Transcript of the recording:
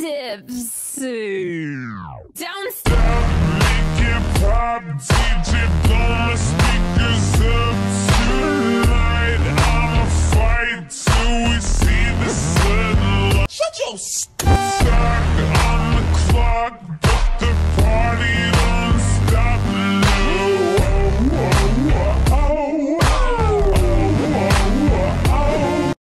tipsy. Downstairs. Make it pop, DJ, blow my speakers up tonight. I'ma fight till we see the sunlight. Shut your Stuck